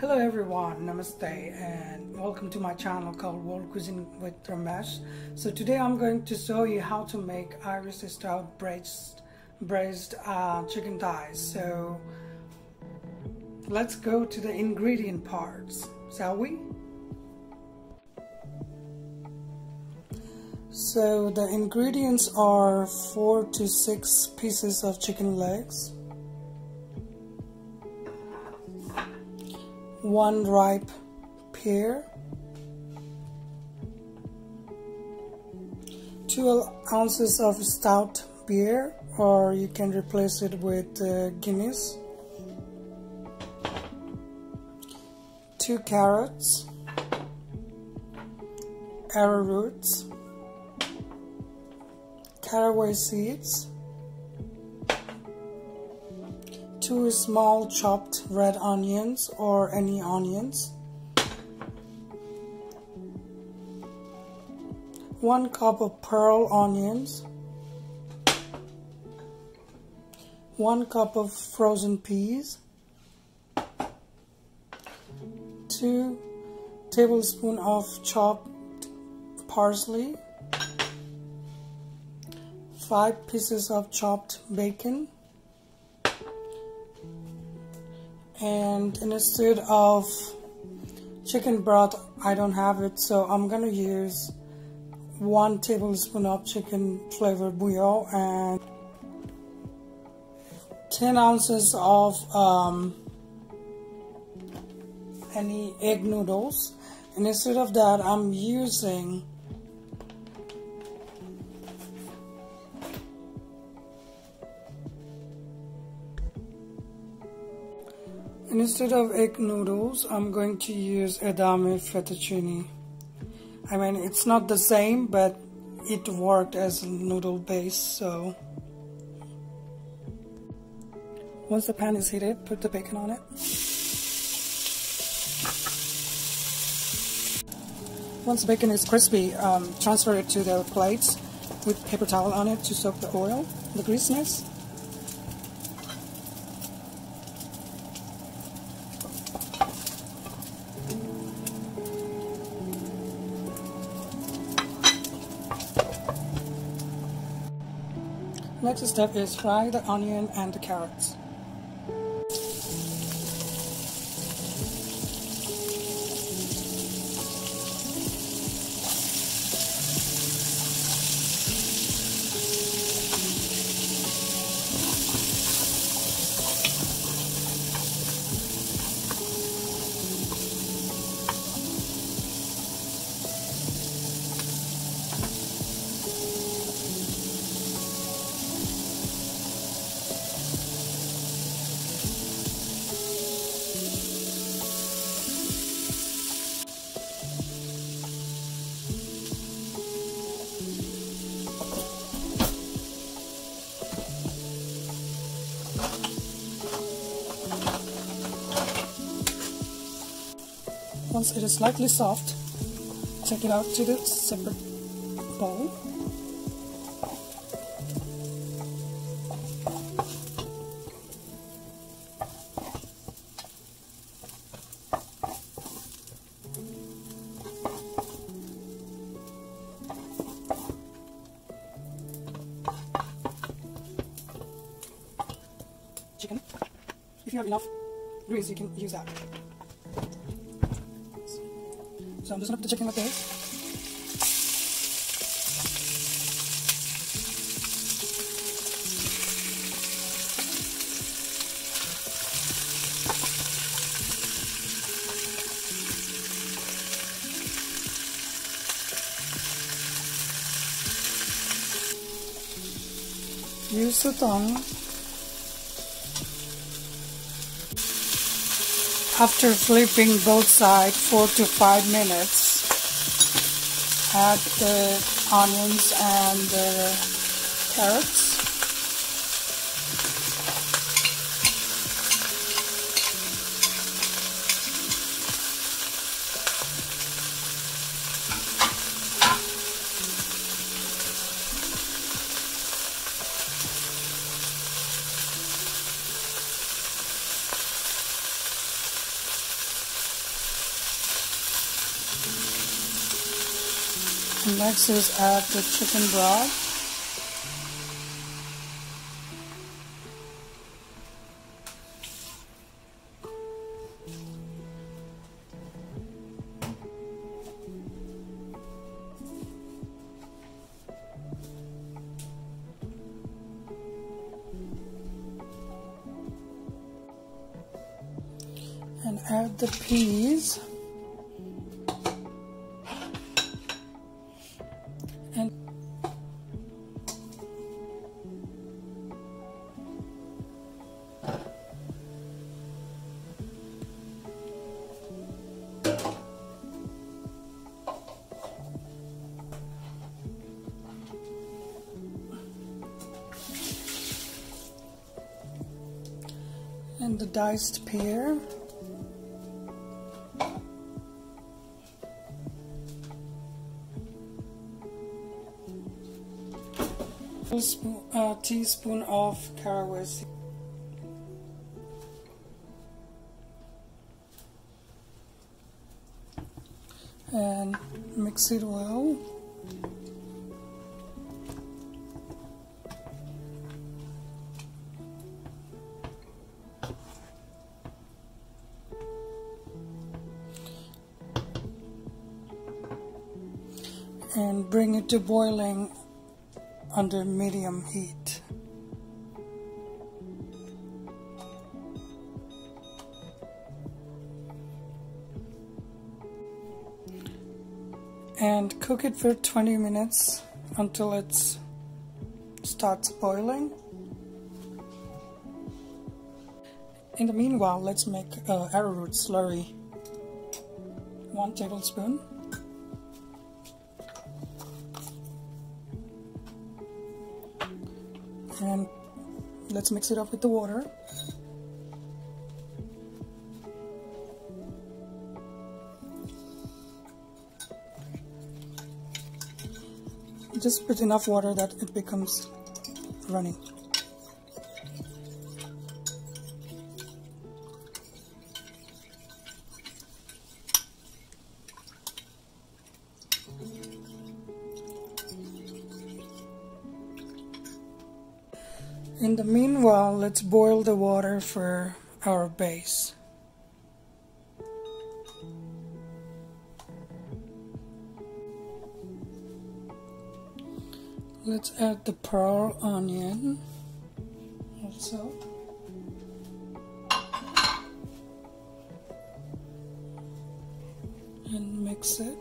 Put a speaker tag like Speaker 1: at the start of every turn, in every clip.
Speaker 1: Hello everyone, namaste and welcome to my channel called World Cuisine with Ramesh. So today I'm going to show you how to make Irish style braised, braised uh, chicken thighs. So let's go to the ingredient parts, shall we? So the ingredients are 4 to 6 pieces of chicken legs one ripe pear, two ounces of stout beer, or you can replace it with uh, Guinness, two carrots, arrowroots, caraway seeds, two small chopped red onions or any onions, one cup of pearl onions, one cup of frozen peas, two tablespoons of chopped parsley, five pieces of chopped bacon, and instead of chicken broth I don't have it so I'm gonna use one tablespoon of chicken flavored bouillon and 10 ounces of um, any egg noodles. And instead of that I'm using Instead of egg noodles, I'm going to use edamame fettuccine. I mean, it's not the same, but it worked as a noodle base, so. Once the pan is heated, put the bacon on it. Once the bacon is crispy, um, transfer it to the plates with paper towel on it to soak the oil, the greasiness. Next step is fry the onion and the carrots. Once it is slightly soft, take it out to the separate bowl. Chicken. If you have enough grease, you can use that. So I'm just gonna put the chicken like this. Use the tongue After flipping both sides 4 to 5 minutes, add the onions and the carrots. Next is add the chicken broth. and add the peas and the diced pear a uh, teaspoon of caraway seed. and mix it well bring it to boiling under medium heat. And cook it for 20 minutes until it starts boiling. In the meanwhile, let's make uh, arrowroot slurry. One tablespoon. And let's mix it up with the water. Just put enough water that it becomes runny In the meanwhile, let's boil the water for our base. Let's add the pearl onion also. And mix it.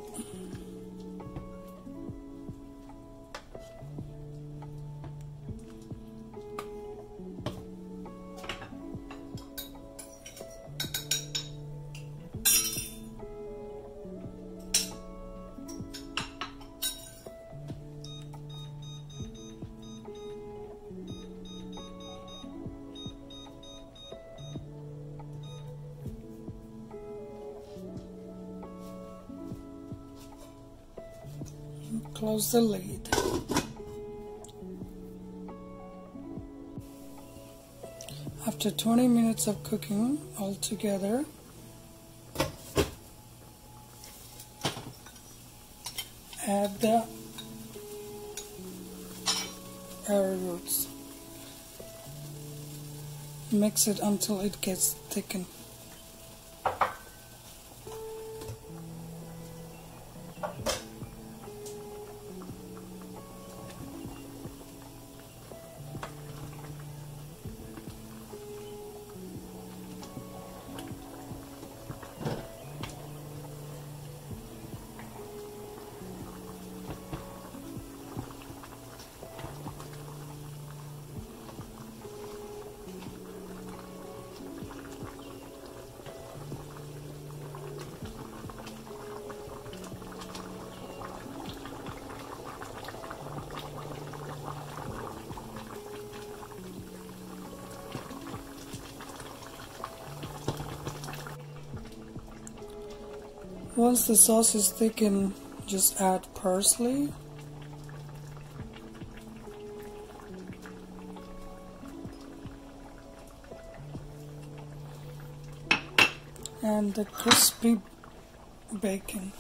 Speaker 1: Close the lid. After 20 minutes of cooking all together, add the arrowroots. Mix it until it gets thickened. Once the sauce is thickened, just add parsley. And the crispy bacon.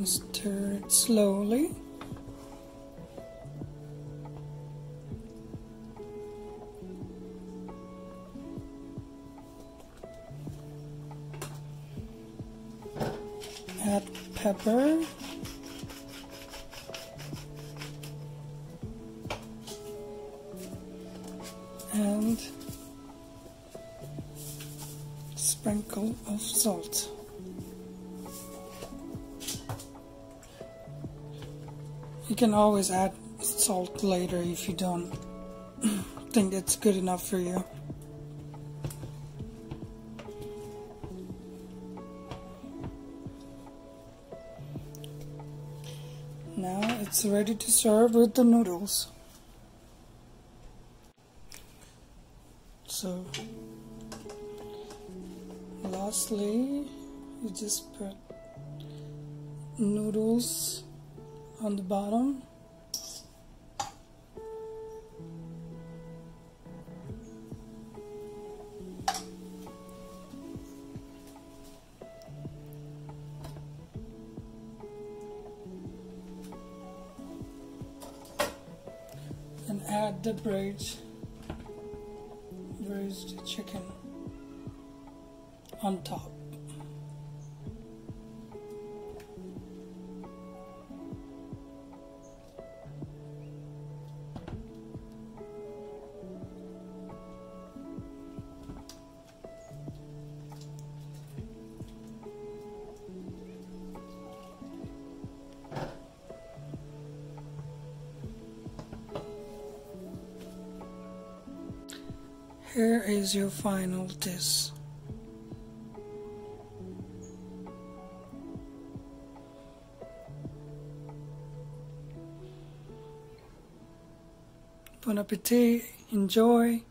Speaker 1: And stir it slowly. Add pepper. And sprinkle of salt. Can always add salt later if you don't think it's good enough for you. Now it's ready to serve with the noodles. So lastly you just put noodles on the bottom. And add the braised braised chicken on top Here is your final dish. Bon appetit, enjoy.